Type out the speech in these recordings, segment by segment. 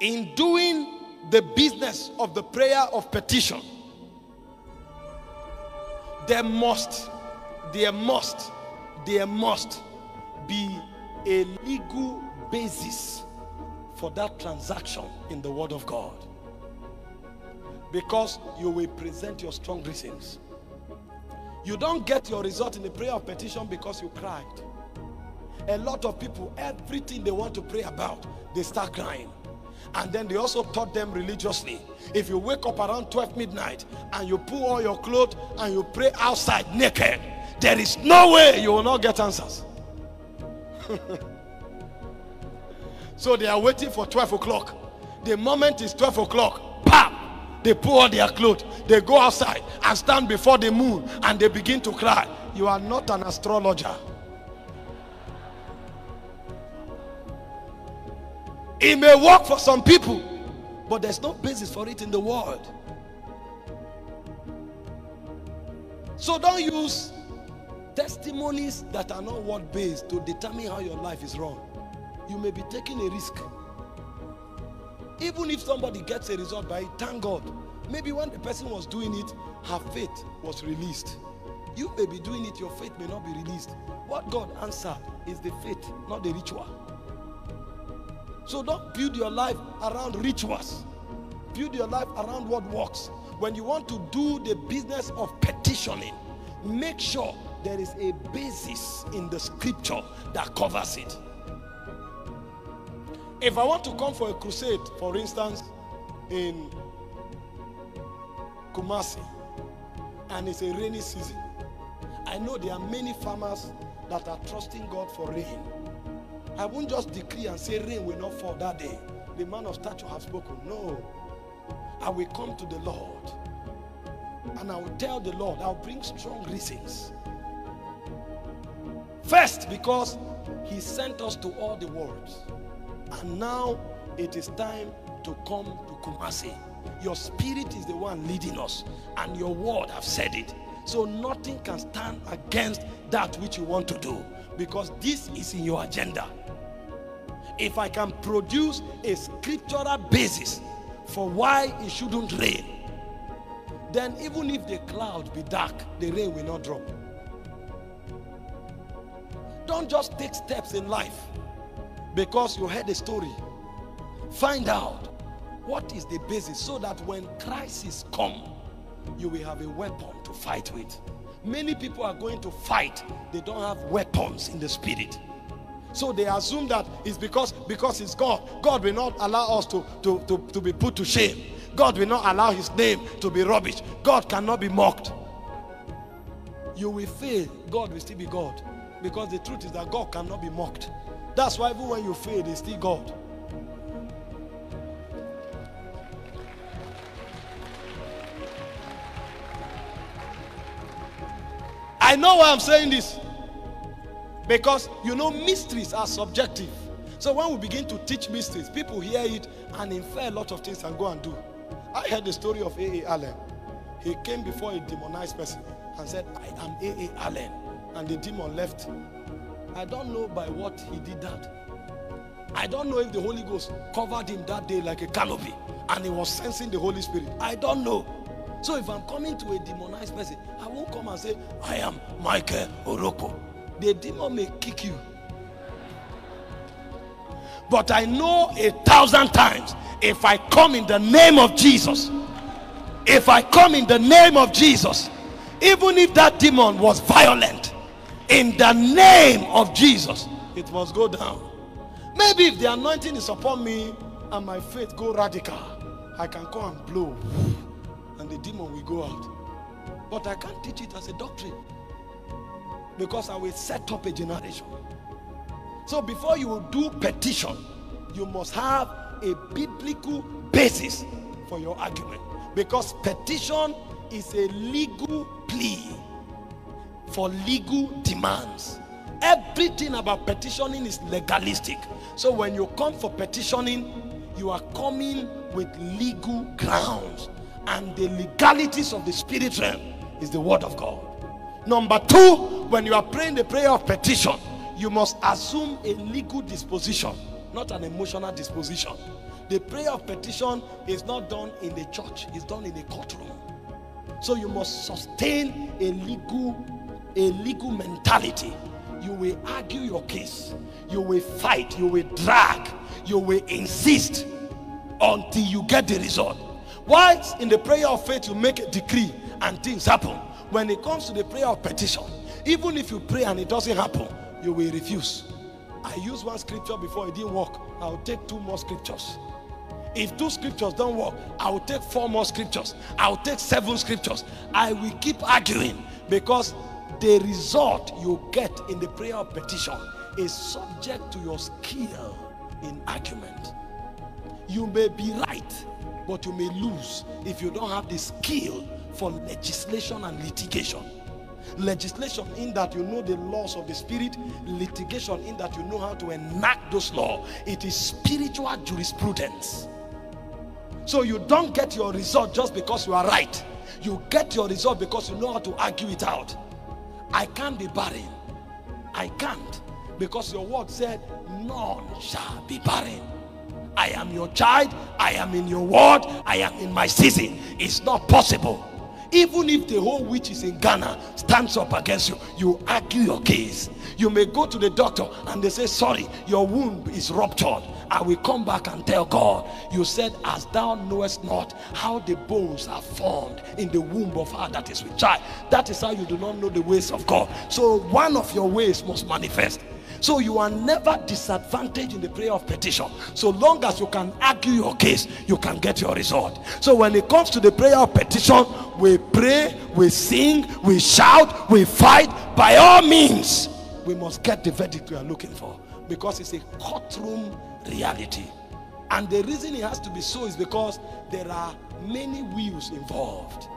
in doing the business of the prayer of petition, there must, there must, there must be a legal basis for that transaction in the Word of God. Because you will present your strong reasons. You don't get your result in the prayer of petition because you cried. A lot of people, everything they want to pray about, they start crying. And then they also taught them religiously. If you wake up around 12 midnight and you pull all your clothes and you pray outside naked, there is no way you will not get answers. so they are waiting for 12 o'clock. The moment is 12 o'clock, pam! They pull all their clothes, they go outside and stand before the moon and they begin to cry. You are not an astrologer. It may work for some people, but there's no basis for it in the world. So don't use testimonies that are not word based to determine how your life is wrong. You may be taking a risk. Even if somebody gets a result by it, thank God. Maybe when the person was doing it, her faith was released. You may be doing it, your faith may not be released. What God answered is the faith, not the ritual. So don't build your life around rituals. Build your life around what works. When you want to do the business of petitioning, make sure there is a basis in the scripture that covers it. If I want to come for a crusade, for instance, in Kumasi, and it's a rainy season, I know there are many farmers that are trusting God for rain. I won't just decree and say rain will not fall that day. The man of stature has spoken. No. I will come to the Lord and I will tell the Lord, I'll bring strong reasons. First, because He sent us to all the world. And now it is time to come to Kumasi. Your spirit is the one leading us, and your word have said it. So nothing can stand against that which you want to do because this is in your agenda. If I can produce a scriptural basis for why it shouldn't rain, then even if the cloud be dark, the rain will not drop. Don't just take steps in life because you heard a story. Find out what is the basis so that when crisis come, you will have a weapon to fight with. Many people are going to fight, they don't have weapons in the spirit. So they assume that it's because because it's God. God will not allow us to, to, to, to be put to shame. God will not allow his name to be rubbish. God cannot be mocked. You will fail, God will still be God. Because the truth is that God cannot be mocked. That's why even when you fail, he's still God. I know why I'm saying this. Because you know, mysteries are subjective. So when we begin to teach mysteries, people hear it and infer a lot of things and go and do. I heard the story of A.A. Allen. He came before a demonized person and said, I am A.A. Allen. And the demon left. I don't know by what he did that. I don't know if the Holy Ghost covered him that day like a canopy and he was sensing the Holy Spirit. I don't know. So if I'm coming to a demonized person, I won't come and say, I am Michael Orokpo. The demon may kick you. But I know a thousand times if I come in the name of Jesus, if I come in the name of Jesus, even if that demon was violent, in the name of Jesus, it must go down. Maybe if the anointing is upon me and my faith go radical, I can come and blow and the demon will go out. But I can't teach it as a doctrine because I will set up a generation. So before you do petition, you must have a biblical basis for your argument because petition is a legal plea for legal demands. Everything about petitioning is legalistic. So when you come for petitioning, you are coming with legal grounds. And the legalities of the spirit realm is the word of God. Number two, when you are praying the prayer of petition, you must assume a legal disposition, not an emotional disposition. The prayer of petition is not done in the church, it's done in the courtroom. So you must sustain a legal, a legal mentality. You will argue your case, you will fight, you will drag, you will insist until you get the result. Why in the prayer of faith you make a decree and things happen? When it comes to the prayer of petition, even if you pray and it doesn't happen, you will refuse. I used one scripture before it didn't work. I'll take two more scriptures. If two scriptures don't work, I will take four more scriptures. I will take seven scriptures. I will keep arguing because the result you get in the prayer of petition is subject to your skill in argument. You may be right, but you may lose if you don't have the skill for legislation and litigation. Legislation in that you know the laws of the spirit, litigation in that you know how to enact those laws. It is spiritual jurisprudence. So you don't get your result just because you are right. You get your result because you know how to argue it out. I can't be barren. I can't. Because your word said, none shall be barren. I am your child. I am in your word. I am in my season. It's not possible. Even if the whole witch is in Ghana stands up against you, you argue your case. You may go to the doctor and they say, Sorry, your womb is ruptured. I will come back and tell God, You said, As thou knowest not how the bones are formed in the womb of her that is with child. That is how you do not know the ways of God. So one of your ways must manifest. So you are never disadvantaged in the prayer of petition. So long as you can argue your case, you can get your result. So when it comes to the prayer of petition, we pray, we sing, we shout, we fight. By all means, we must get the verdict we are looking for because it's a courtroom reality. And the reason it has to be so is because there are many wheels involved.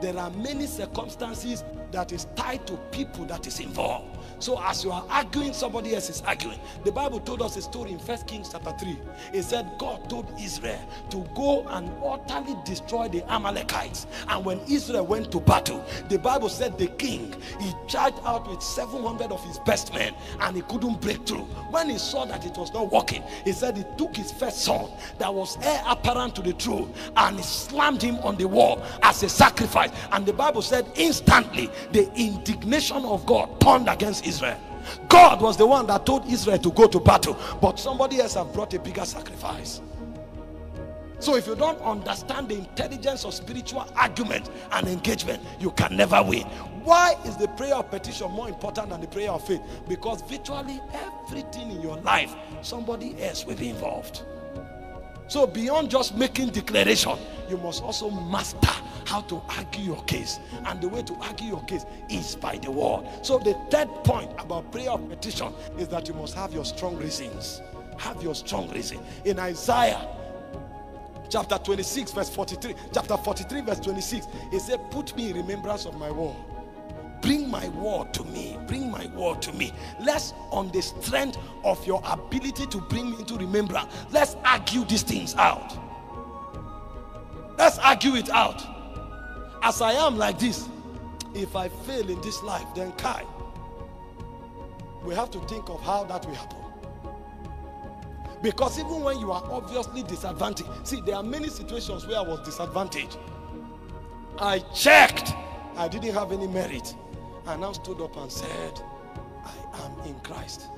There are many circumstances that is tied to people that is involved. So as you are arguing, somebody else is arguing. The Bible told us a story in First Kings chapter 3. It said God told Israel to go and utterly destroy the Amalekites. And when Israel went to battle, the Bible said the king, he charged out with 700 of his best men and he couldn't break through. When he saw that it was not working, he said he took his first son that was heir apparent to the throne and he slammed him on the wall as a sacrifice. And the Bible said instantly the indignation of God turned against Israel. God was the one that told Israel to go to battle, but somebody else have brought a bigger sacrifice. So if you don't understand the intelligence of spiritual argument and engagement, you can never win. Why is the prayer of petition more important than the prayer of faith? Because virtually everything in your life, somebody else will be involved. So beyond just making declaration, you must also master how to argue your case. And the way to argue your case is by the word. So the third point about prayer of petition is that you must have your strong reasons. Have your strong reason. In Isaiah chapter 26, verse 43, chapter 43, verse 26, it said, Put me in remembrance of my word bring my word to me bring my word to me let's on the strength of your ability to bring me into remembrance let's argue these things out let's argue it out as i am like this if i fail in this life then kai we have to think of how that will happen because even when you are obviously disadvantaged see there are many situations where i was disadvantaged i checked i didn't have any merit I now stood up and said, I am in Christ.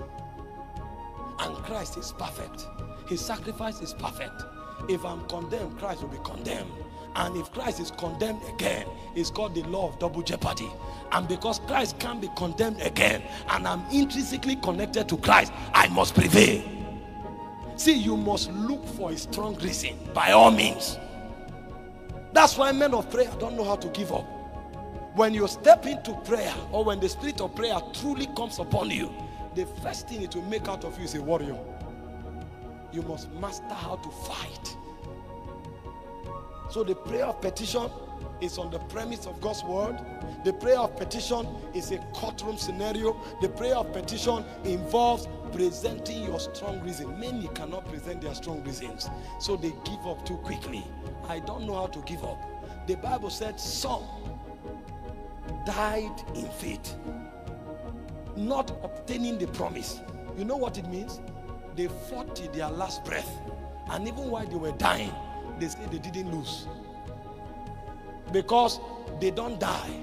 And Christ is perfect. His sacrifice is perfect. If I'm condemned, Christ will be condemned. And if Christ is condemned again, it's called the law of double jeopardy. And because Christ can't be condemned again, and I'm intrinsically connected to Christ, I must prevail. See, you must look for a strong reason by all means. That's why men of prayer don't know how to give up. When you step into prayer or when the spirit of prayer truly comes upon you, the first thing it will make out of you is a warrior. You must master how to fight. So the prayer of petition is on the premise of God's word. The prayer of petition is a courtroom scenario. The prayer of petition involves presenting your strong reason. Many cannot present their strong reasons, so they give up too quickly. I don't know how to give up. The Bible said some died in faith, not obtaining the promise. You know what it means? They fought till their last breath And even while they were dying, they said they didn't lose. Because they don't die.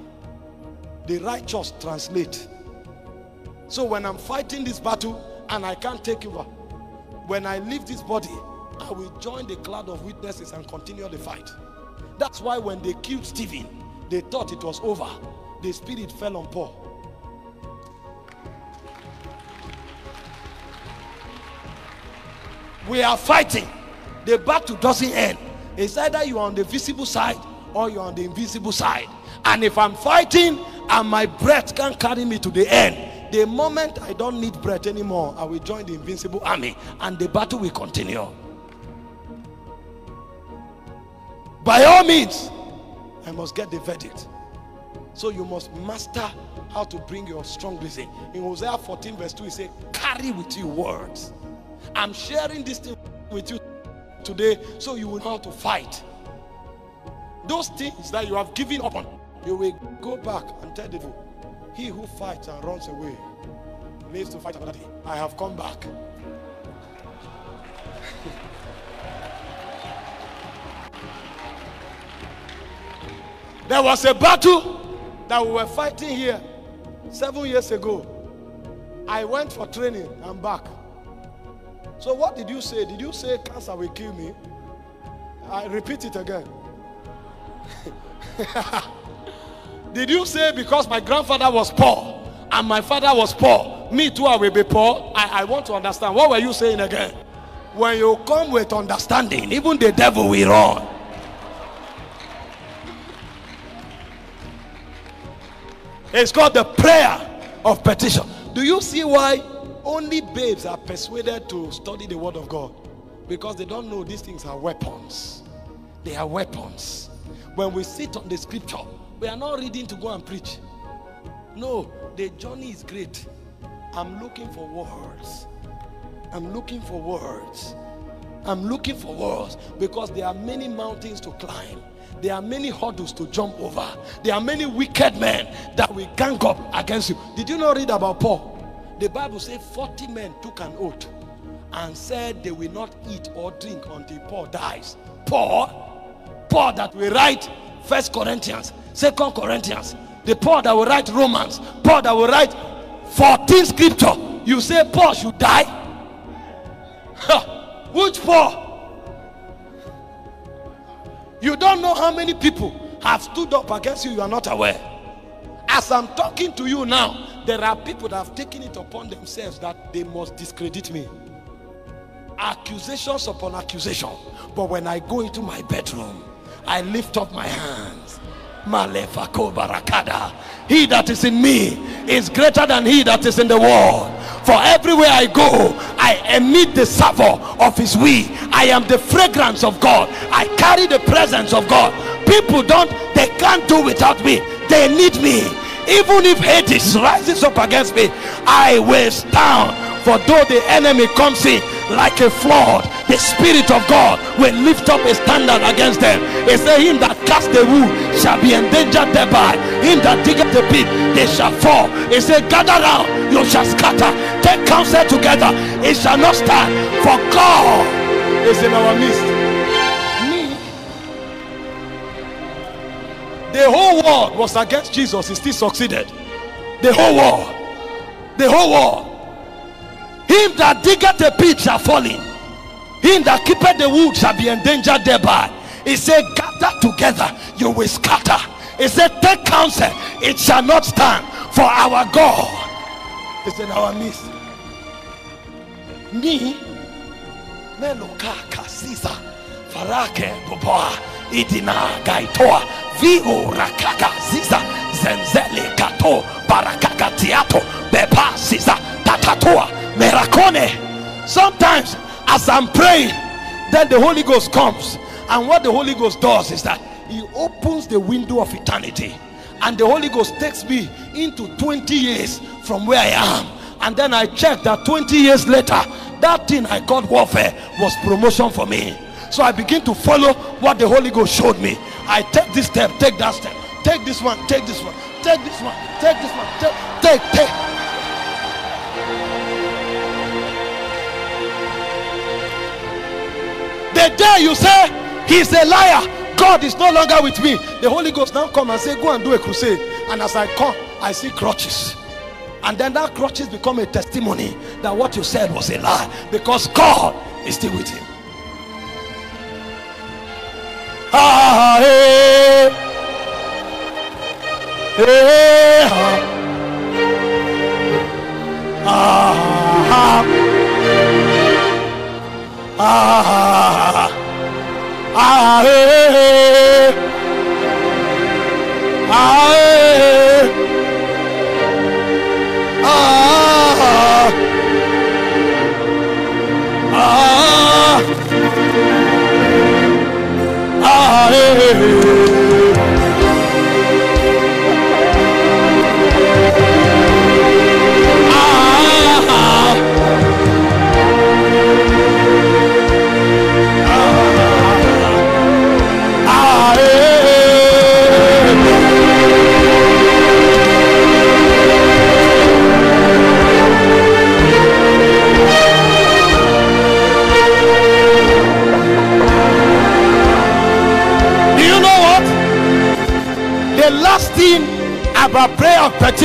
The righteous translate. So when I'm fighting this battle and I can't take over, when I leave this body, I will join the cloud of witnesses and continue the fight. That's why when they killed Stephen, they thought it was over. The spirit fell on Paul. We are fighting. The battle doesn't end. It's either you're on the visible side or you're on the invisible side. And if I'm fighting and my breath can't carry me to the end, the moment I don't need breath anymore, I will join the invincible army and the battle will continue. By all means, I must get the verdict. So you must master how to bring your strong blessing. In Hosea 14, verse 2, he said, Carry with you words. I'm sharing this thing with you today so you will know how to fight. Those things that you have given up on, you will go back and tell the devil, He who fights and runs away lives to fight another day. I have come back. there was a battle that we were fighting here seven years ago. I went for training. I'm back. So what did you say? Did you say cancer will kill me? I repeat it again. did you say because my grandfather was poor and my father was poor, me too I will be poor? I, I want to understand. What were you saying again? When you come with understanding, even the devil will run. It's called the prayer of petition. Do you see why only babes are persuaded to study the word of God because they don't know these things are weapons. They are weapons. When we sit on the scripture, we are not reading to go and preach. No, the journey is great. I'm looking for words. I'm looking for words. I'm looking for words because there are many mountains to climb. There are many hurdles to jump over. There are many wicked men that will gang up against you. Did you not read about Paul? The Bible says 40 men took an oath and said they will not eat or drink until Paul dies. Paul, Paul that will write First Corinthians, Second Corinthians, the Paul that will write Romans, Paul that will write 14 scripture. You say Paul should die? Which Paul? You don't know how many people have stood up against you, you are not aware. As I'm talking to you now, there are people that have taken it upon themselves that they must discredit me. Accusations upon accusation. But when I go into my bedroom, I lift up my hands. Malefako barakada. He that is in me is greater than he that is in the world. For everywhere I go, I emit the savor of his we. I am the fragrance of God. I carry the presence of God. People don't, they can't do without me. They need me. Even if Hades rises up against me, I will stand. For though the enemy comes in like a flood, the Spirit of God will lift up a standard against them. He said, Him that cast the wood shall be endangered thereby. Him that diggeth the pit, they shall fall. He said, Gather round, you shall scatter. Take counsel together, it shall not stand. For God is in our midst. The whole world was against Jesus. He still succeeded. The whole world. The whole world. Him that diggeth a pit shall fall in. Him that keepeth the wood shall be endangered thereby. He said, Gather together, you will scatter. He said, Take counsel, it shall not stand. For our God is in our midst. Me, Meloka Kasisa, Farake Boboa, Idina Gaitoa, Vigo Rakaka Ziza, Zenzele Kato, Bepa Ziza, Tatatua, Merakone. Sometimes as I'm praying, then the Holy Ghost comes. And what the Holy Ghost does is that He opens the window of eternity. And the Holy Ghost takes me into 20 years from where I am. And then I check that 20 years later, that thing I called warfare was promotion for me. So I begin to follow what the Holy Ghost showed me. I take this step, take that step, take this one, take this one, take this one, take this one, take, take, take. The day you say he's a liar, God is no longer with me. The Holy Ghost now come and say, Go and do a crusade. And as I come, I see crutches. And then that crutches become a testimony that what you said was a lie because God is still with him. Ah, hey. Hey, ah. Ah, ah,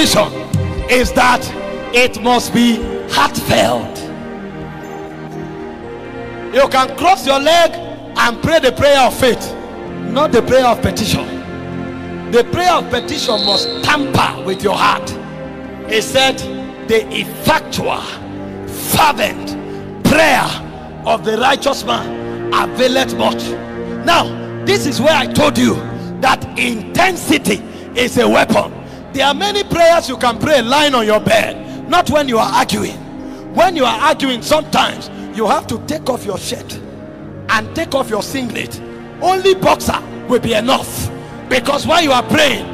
is that it must be heartfelt. You can cross your leg and pray the prayer of faith, not the prayer of petition. The prayer of petition must tamper with your heart. He said, The effectual, fervent prayer of the righteous man availeth much. Now, this is where I told you that intensity is a weapon. There are many prayers you can pray lying on your bed, not when you are arguing. When you are arguing, sometimes you have to take off your shirt and take off your singlet. Only boxer will be enough. Because when you are praying,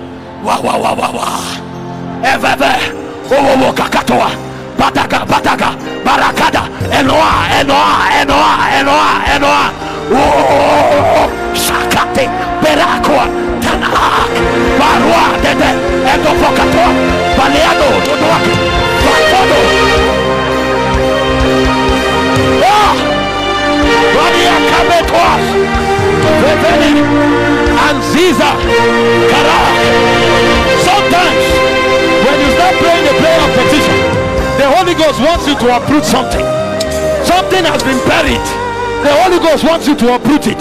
wah wah wah wah wah, eveve, wo wo wo kakatoa, bataga bataga, barakada, enoa enoa enoa enoa enoa, wo shakate, barua dede, edofokatoa, baleado, dodoaki, bakodo. Ah! Radia Kabetoas, Bethany, and Ziza, Karak. Sometimes, when you start praying the prayer of petition, the Holy Ghost wants you to uproot something. Something has been buried. The Holy Ghost wants you to uproot it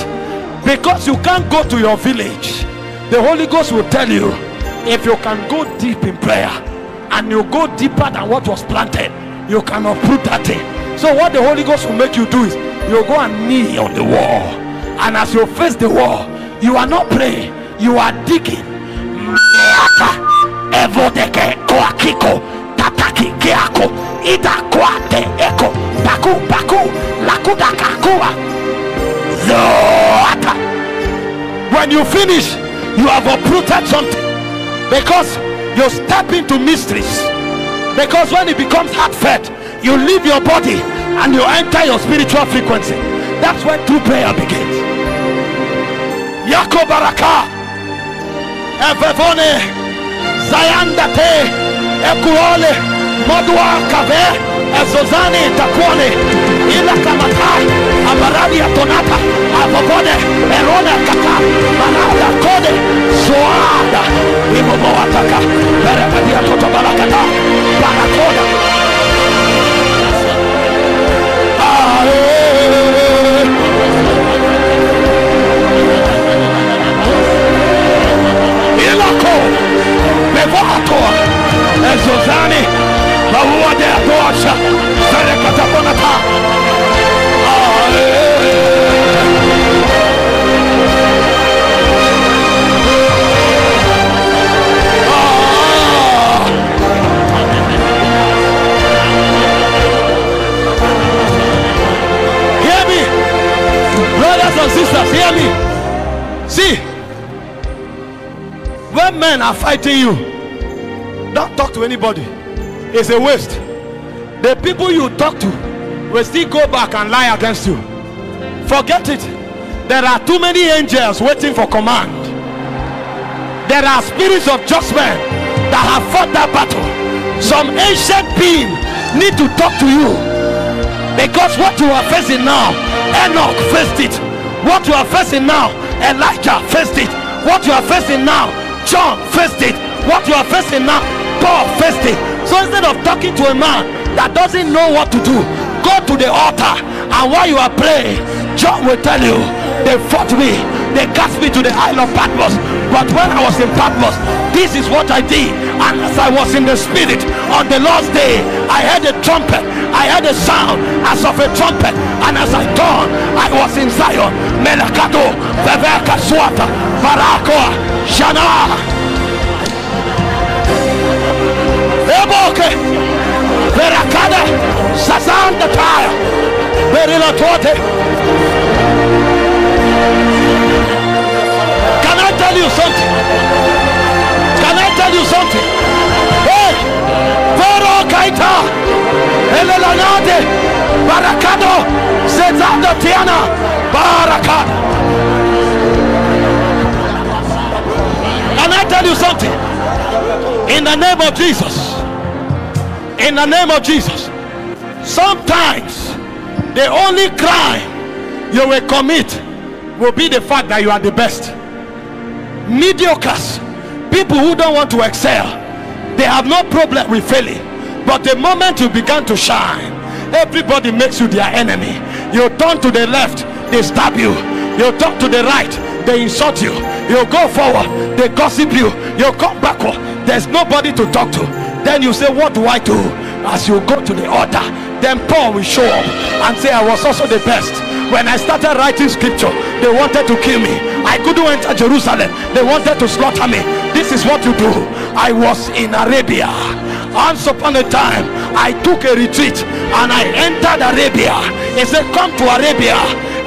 because you can't go to your village. The Holy Ghost will tell you if you can go deep in prayer and you go deeper than what was planted, you can uproot that thing. So, what the Holy Ghost will make you do is you go and knee on the wall, and as you face the wall, you are not praying, you are digging. When you finish, you have uprooted something. Because you step into mysteries. Because when it becomes heartfelt, you leave your body and you enter your spiritual frequency. That's when true prayer begins. Yako baraka, evevone, zayandate, ekuole, kave, ezozani ila kamata, abaradi atonata, avovone, erone barada Fanyaje? Zoada ibomoa taka berepadia toto barakata barakoda ilako. Mevoatoa ezozani. Mauaja ya toasha. Are fighting you, don't talk to anybody. It's a waste. The people you talk to will still go back and lie against you. Forget it. There are too many angels waiting for command. There are spirits of judgment that have fought that battle. Some ancient being need to talk to you because what you are facing now, Enoch faced it. What you are facing now, Elijah faced it. What you are facing now, John faced it. What you are facing now, Paul faced it. So instead of talking to a man that doesn't know what to do, go to the altar and while you are praying, John will tell you, they fought me, they cast me to the isle of Patmos. But when I was in Patmos, this is what I did. And as I was in the spirit on the last day, I heard a trumpet. I heard a sound as of a trumpet. And as I turned, I was in Zion. Melakato, Veveka Swata, Barakoa, Shana. Eboke, Verakada, Sazan the Tire. Can I tell you something? Elelanade, Barakado, Zezando Tiana, Barakada. Can I tell you something? In the name of Jesus. In the name of Jesus. Sometimes the only crime you will commit will be the fact that you are the best. Mediocres, people who don't want to excel, they have no problem with failing. But the moment you begin to shine, everybody makes you their enemy. You turn to the left, they stab you. You turn to the right, they insult you. You go forward, they gossip you. You come backward, there's nobody to talk to. Then you say, What do I do? As you go to the altar, then Paul will show up and say, I was also the best. When I started writing scripture, they wanted to kill me. I couldn't enter Jerusalem. They wanted to slaughter me. This is what you do. I was in Arabia. Once upon a time, I took a retreat and I entered Arabia. He said, Come to Arabia.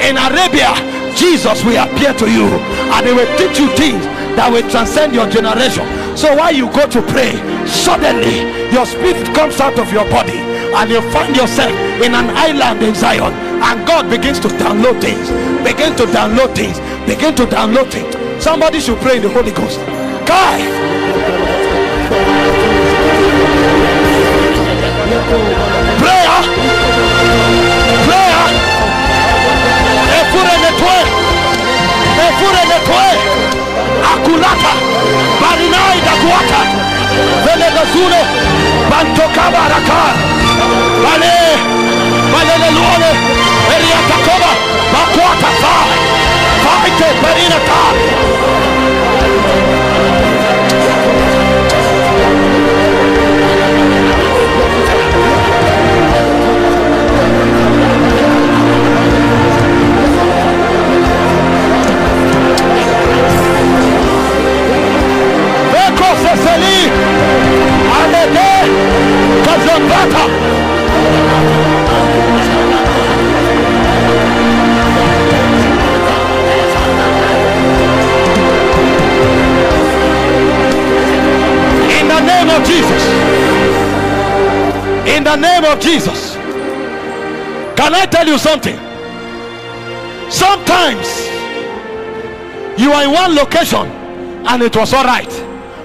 In Arabia, Jesus will appear to you and he will teach you things that will transcend your generation. So while you go to pray, suddenly your spirit comes out of your body and you find yourself in an island in Zion and God begins to download things begin to download things begin to download things somebody should pray in the Holy Ghost Kai prayer. Prayer efure netwe efure netwe akulata. Barinai dakuata vele gazule. Bantokabaraka Vale, vale le luone, eriata koba, bakwata fai, faite perina ta. Kazambata. In the name of Jesus. In the name of Jesus. Can I tell you something? Sometimes you are in one location and it was all right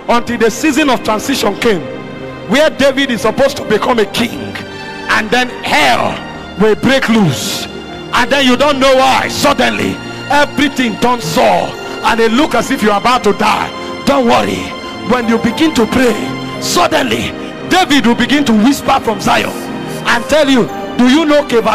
until the season of transition came where David is supposed to become a king and then hell will break loose. And then you don't know why suddenly everything turns sour and it look as if you're about to die. Don't worry. When you begin to pray suddenly David will begin to whisper from Zion and tell you do you know cave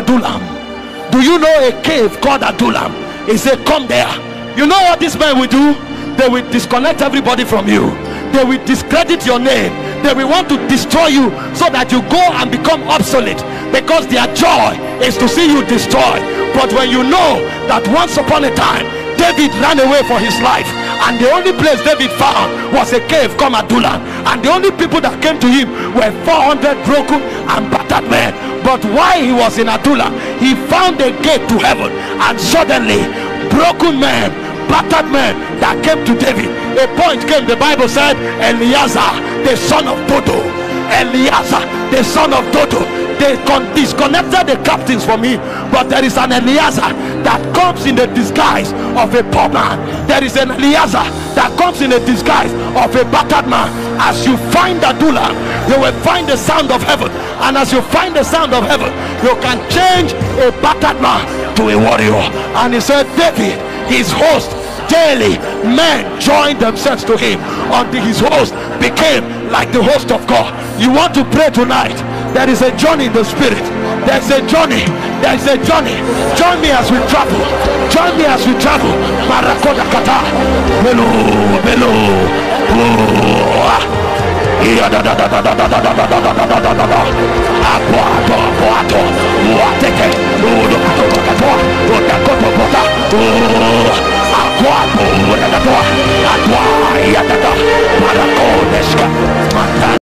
do you know a cave called Adullam he said come there. You know what this man will do? They will disconnect everybody from you. They will discredit your name they will want to destroy you so that you go and become obsolete. Because their joy is to see you destroyed. But when you know that once upon a time david ran away for his life and the only place david found was a cave called adullam and the only people that came to him were 400 broken and battered men. But while he was in adullam he found a gate to heaven and suddenly broken men battered men that came to David. A point came, the Bible said, Eleazar, the son of Dodo. Eleazar, the son of Dodo. they con- disconnected the captains from him but there is an eliezer that comes in the disguise of a poor man there is an eliezer that comes in the disguise of a battered man as you find Adullam you will find the sound of heaven and as you find the sound of heaven you can change a battered man to a warrior and he said david his host daily men joined themselves to him until his host became like the host of God. You want to pray tonight? There is a journey in the spirit. There's a journey. There's a journey. Join me as we travel. Join me as we travel. Marakoda kata. Belu, belu. Oh. Aqua, Aqua, Aqua, Aqua, Aqua, Aqua, Aqua,